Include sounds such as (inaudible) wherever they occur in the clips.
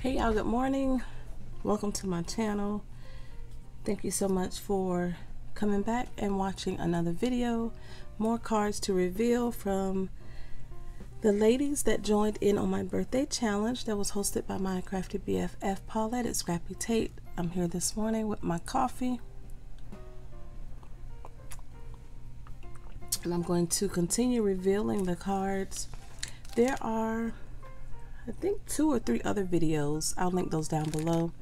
Hey y'all, good morning. Welcome to my channel. Thank you so much for coming back and watching another video. More cards to reveal from the ladies that joined in on my birthday challenge that was hosted by my crafty BFF Paulette at Scrappy Tate. I'm here this morning with my coffee. And I'm going to continue revealing the cards. There are I think two or three other videos. I'll link those down below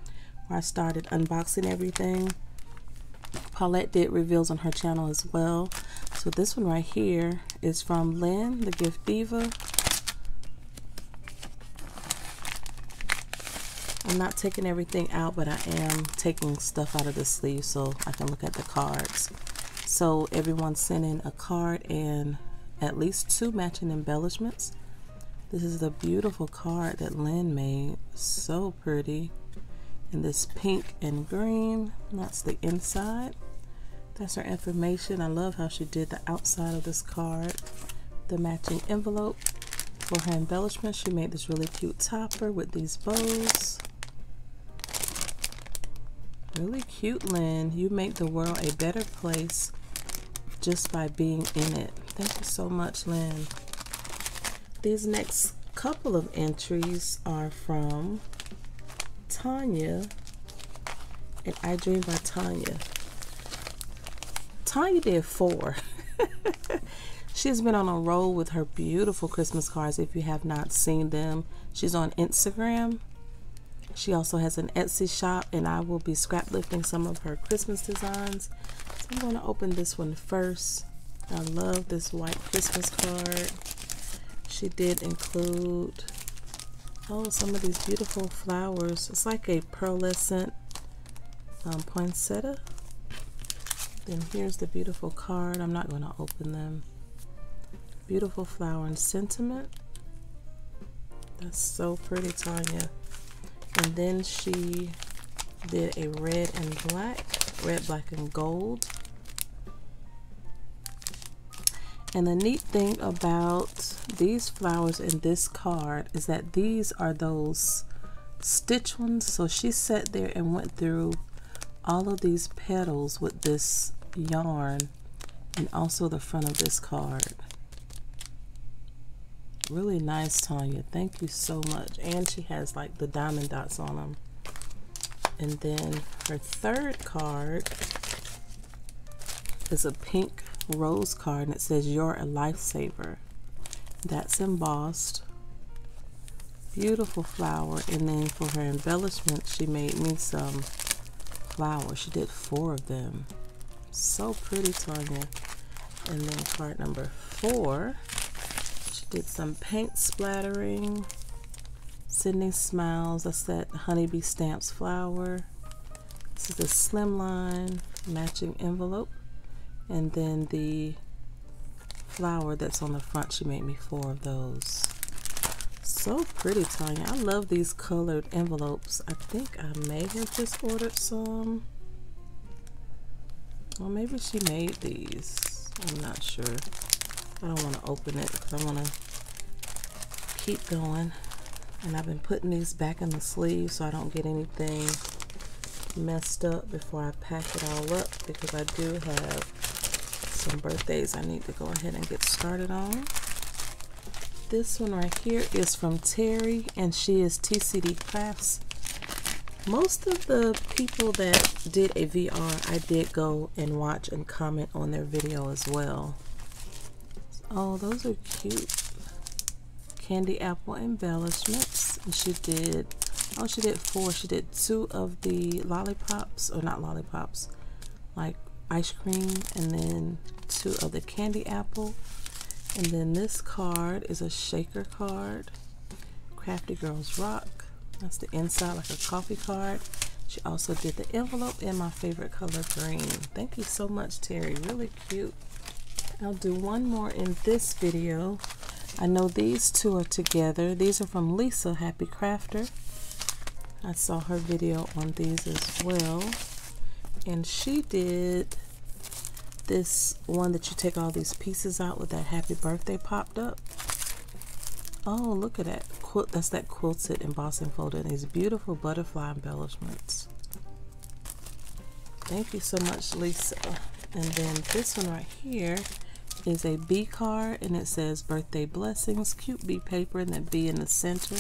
where I started unboxing everything. Paulette did reveals on her channel as well. So this one right here is from Lynn, the Gift Diva. I'm not taking everything out, but I am taking stuff out of the sleeve so I can look at the cards. So everyone sent in a card and at least two matching embellishments. This is the beautiful card that Lynn made. So pretty. And this pink and green. That's the inside. That's her information. I love how she did the outside of this card. The matching envelope. For her embellishment, she made this really cute topper with these bows. Really cute, Lynn. You make the world a better place just by being in it. Thank you so much, Lynn. These next couple of entries are from Tanya and I Dream by Tanya. Tanya did four. (laughs) She's been on a roll with her beautiful Christmas cards. If you have not seen them, she's on Instagram. She also has an Etsy shop, and I will be scrap lifting some of her Christmas designs. So I'm going to open this one first. I love this white Christmas card she did include oh some of these beautiful flowers. It's like a pearlescent um, poinsettia. Then here's the beautiful card. I'm not going to open them. Beautiful flower and sentiment. That's so pretty Tanya. And then she did a red and black red black and gold And the neat thing about these flowers in this card is that these are those stitch ones. So she sat there and went through all of these petals with this yarn and also the front of this card. Really nice, Tanya. Thank you so much. And she has like the diamond dots on them. And then her third card is a pink rose card and it says you're a lifesaver. That's embossed. Beautiful flower. And then for her embellishment she made me some flowers. She did four of them. So pretty Tanya. And then card number four she did some paint splattering. Sending smiles. That's that honeybee stamps flower. This is the slimline matching envelope and then the flower that's on the front she made me four of those. So pretty Tanya. I love these colored envelopes. I think I may have just ordered some. Well maybe she made these. I'm not sure. I don't want to open it because I want to keep going. And I've been putting these back in the sleeve so I don't get anything messed up before I pack it all up because I do have some birthdays I need to go ahead and get started on. This one right here is from Terry, and she is TCD Crafts. Most of the people that did a VR, I did go and watch and comment on their video as well. Oh, those are cute. Candy apple embellishments. And she did, oh, she did four. She did two of the lollipops, or not lollipops, like ice cream, and then two of the candy apple. And then this card is a shaker card. Crafty Girls Rock. That's the inside like a coffee card. She also did the envelope in my favorite color green. Thank you so much, Terry. Really cute. I'll do one more in this video. I know these two are together. These are from Lisa Happy Crafter. I saw her video on these as well. And she did this one that you take all these pieces out with that happy birthday popped up. Oh, look at that. Quilt, that's that quilted embossing folder. And these beautiful butterfly embellishments. Thank you so much, Lisa. And then this one right here is a B card and it says birthday blessings, cute B paper and that B in the center,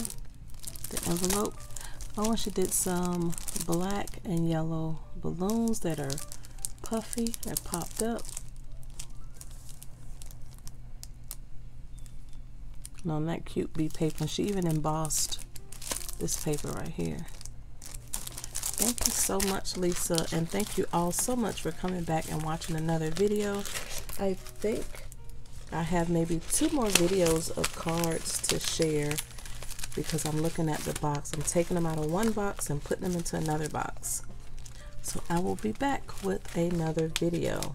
the envelope. Oh, and she did some black and yellow balloons that are puffy, that popped up. And on that cute B paper, she even embossed this paper right here. Thank you so much, Lisa, and thank you all so much for coming back and watching another video. I think I have maybe two more videos of cards to share because I'm looking at the box. I'm taking them out of one box and putting them into another box. So I will be back with another video.